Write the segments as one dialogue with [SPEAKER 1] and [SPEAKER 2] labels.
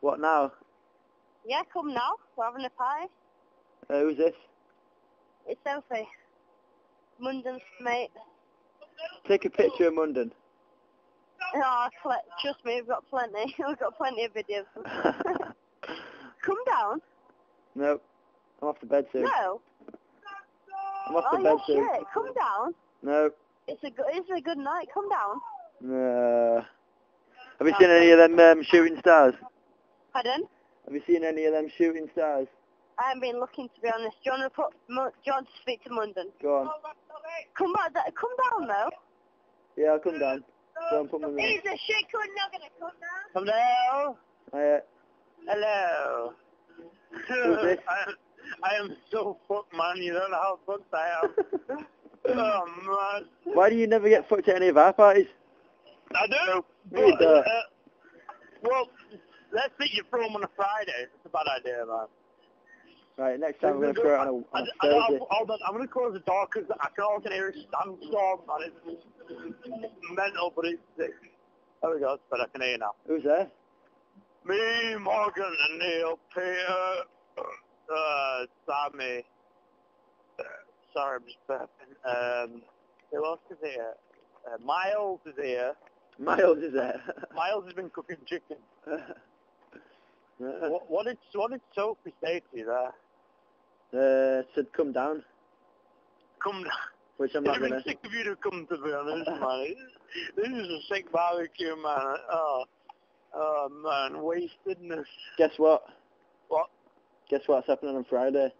[SPEAKER 1] What now?
[SPEAKER 2] Yeah, come now. We're having a party.
[SPEAKER 1] Uh, who's this?
[SPEAKER 2] It's Sophie. Munden's mate.
[SPEAKER 1] Take a picture of Munden.
[SPEAKER 2] Oh, trust me, we've got plenty. we've got plenty of videos. come down.
[SPEAKER 1] no. I'm off to bed soon.
[SPEAKER 2] No.
[SPEAKER 1] I'm off to
[SPEAKER 2] Oh,
[SPEAKER 1] bed
[SPEAKER 2] yeah,
[SPEAKER 1] soon.
[SPEAKER 2] shit. Come down.
[SPEAKER 1] No.
[SPEAKER 2] It's a good. It's a good night. Come down.
[SPEAKER 1] Uh, have you seen any of them um, shooting stars?
[SPEAKER 2] Pardon?
[SPEAKER 1] Have you seen any of them shooting stars?
[SPEAKER 2] I haven't been looking to be honest. Do you want to put? Mu- Do you want to speak to Munden?
[SPEAKER 1] Go on.
[SPEAKER 2] Come back. th- Come down though.
[SPEAKER 1] Yeah, I'll come down. Go and put my
[SPEAKER 2] He's a shit cunt. Not gonna come down.
[SPEAKER 3] Hello?
[SPEAKER 1] Hiya.
[SPEAKER 3] Hello.
[SPEAKER 1] Who's this?
[SPEAKER 3] I, I am so fucked, man. You don't know how fucked I am. oh, man.
[SPEAKER 1] Why do you never get fucked at any of our parties?
[SPEAKER 3] I do. But,
[SPEAKER 1] don't.
[SPEAKER 3] uh, well, let's think you throw them on a Friday. It's a bad idea, man.
[SPEAKER 1] Right, next time we're going to throw it on a, on
[SPEAKER 3] I,
[SPEAKER 1] a Thursday.
[SPEAKER 3] hold on, I'm going to close the door because I can all hear a sandstorm and it's mental, but it's sick. There we go, it's better. I can hear you now.
[SPEAKER 1] Who's there?
[SPEAKER 3] Me, Morgan, and Neil, Peter, uh, Sammy. Uh, sorry, I'm just burping. Um, who else is here? Uh, Miles is here.
[SPEAKER 1] Miles is there.
[SPEAKER 3] Miles has been cooking chicken. What, what did what did Sophie say to you there?
[SPEAKER 1] uh, said come down,
[SPEAKER 3] Come down.
[SPEAKER 1] which I'm not to.
[SPEAKER 3] sick of you to come to be honest, man. This is a sick barbecue, man. Oh, oh man, wastedness.
[SPEAKER 1] Guess what?
[SPEAKER 3] What?
[SPEAKER 1] Guess what's happening on Friday?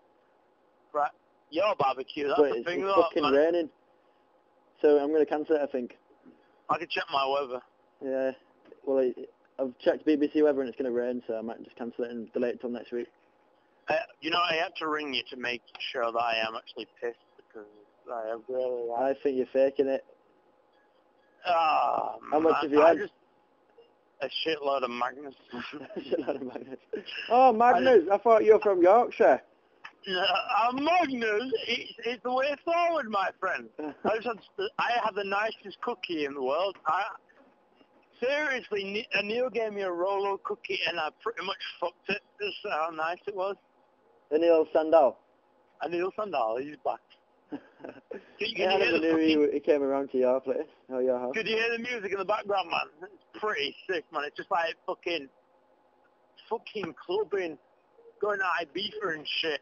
[SPEAKER 3] Right, your barbecue. That's
[SPEAKER 1] But
[SPEAKER 3] the
[SPEAKER 1] it's,
[SPEAKER 3] thing,
[SPEAKER 1] it's
[SPEAKER 3] though,
[SPEAKER 1] fucking
[SPEAKER 3] man.
[SPEAKER 1] raining. So I'm going to cancel it, I think.
[SPEAKER 3] I can check my weather.
[SPEAKER 1] Yeah. Well, I, I've checked BBC weather and it's going to rain, so I might just cancel it and delay it till next week.
[SPEAKER 3] Uh, you know, I had to ring you to make sure that I am actually pissed because I am really.
[SPEAKER 1] I think you're faking it.
[SPEAKER 3] Oh,
[SPEAKER 1] How much
[SPEAKER 3] man,
[SPEAKER 1] have you
[SPEAKER 3] I
[SPEAKER 1] had?
[SPEAKER 3] Just, a shitload of Magners.
[SPEAKER 1] Shitload of Magners. Oh, Magners! I thought you were from Yorkshire.
[SPEAKER 3] Uh, Magners, is, it's the way forward, my friend. I just had, I had the nicest cookie in the world. I seriously, uh, Neil gave me a Rolo cookie, and I pretty much fucked it. Just how nice it was.
[SPEAKER 1] Any old Sandal?
[SPEAKER 3] And Neil Sandal, he's back. Can you,
[SPEAKER 1] yeah, I
[SPEAKER 3] can you hear the
[SPEAKER 1] knew he, he came around to your place, or your house.
[SPEAKER 3] Could you hear the music in the background, man? It's pretty sick, man. It's just like fucking, fucking clubbing, going to Ibiza and shit.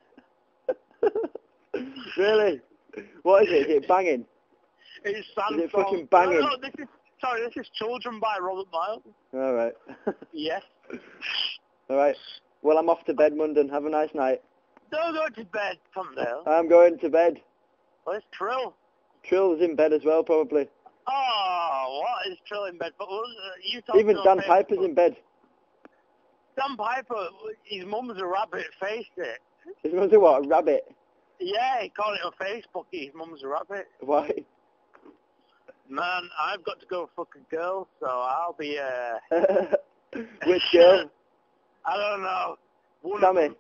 [SPEAKER 1] really? What is it? Is it banging?
[SPEAKER 3] It's Sandstorm.
[SPEAKER 1] it fucking banging?
[SPEAKER 3] No, no, this is, sorry, this is Children by Robert Miles.
[SPEAKER 1] All right.
[SPEAKER 3] Yes.
[SPEAKER 1] All right. Well, I'm off to bed, Munden. Have a nice night.
[SPEAKER 3] Don't go to bed, Tomdale.
[SPEAKER 1] I'm going to bed.
[SPEAKER 3] Where's Trill?
[SPEAKER 1] Trill's in bed as well, probably.
[SPEAKER 3] Oh, what is Trill in bed? But uh, you
[SPEAKER 1] Even Dan. Piper's in bed.
[SPEAKER 3] Dan Piper, his mum's a rabbit, faced it.
[SPEAKER 1] His mum's a what? A rabbit?
[SPEAKER 3] Yeah, he called it on Facebook. His mum's a rabbit.
[SPEAKER 1] Why?
[SPEAKER 3] Man, I've got to go fuck a girl, so I'll be, uh,
[SPEAKER 1] Which girl?
[SPEAKER 3] I don't know. One
[SPEAKER 1] Sammy.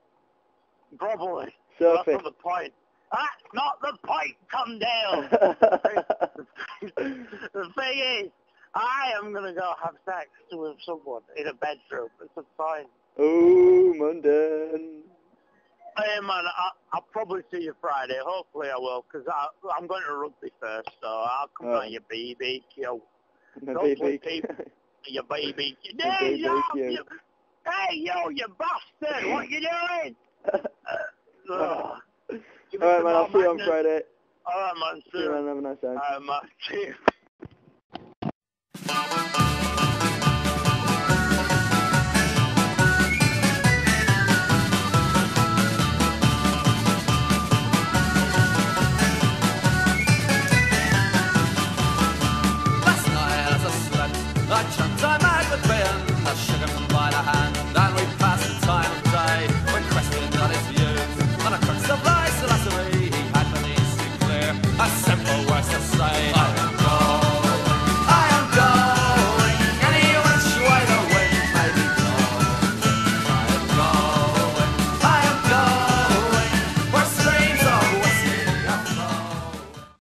[SPEAKER 3] Probably. That's not the point. That's not the point, Tomdale. the thing is, I am going to go have sex with someone in a bedroom. It's a fine.
[SPEAKER 1] Ooh, Munden.
[SPEAKER 3] Hey, man, I, I'll probably see you Friday. Hopefully I will, because I'm going to rugby first, so I'll come
[SPEAKER 1] Oh.
[SPEAKER 3] on your BBQ.
[SPEAKER 1] My
[SPEAKER 3] Don't Your BBQ. Hey, yo, you, hey, yo, you bastard! What you doing? Me
[SPEAKER 1] All right, man. I'll see you on Friday.
[SPEAKER 3] All right, man.
[SPEAKER 1] See you, man. Have a nice time.
[SPEAKER 3] All right, man.